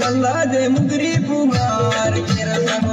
तल्लादे मुगरी कुमार केरा सबो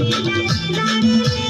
「いないいないいない」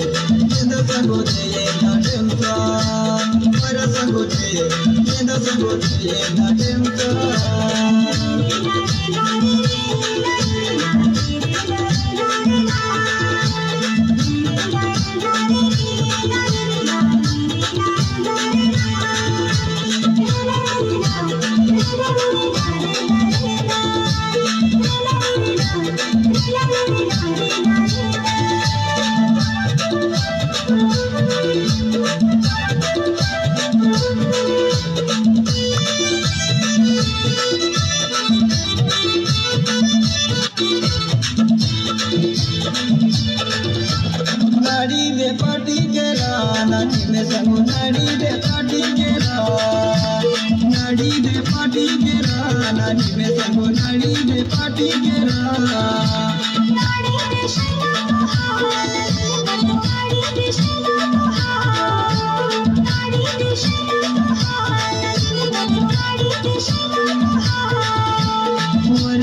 sangotie natemka mara sangotie nenda sangotie natemka नाड़ी दे पाटी केरा नानी में संगो नाड़ी दे पाटी केरा वर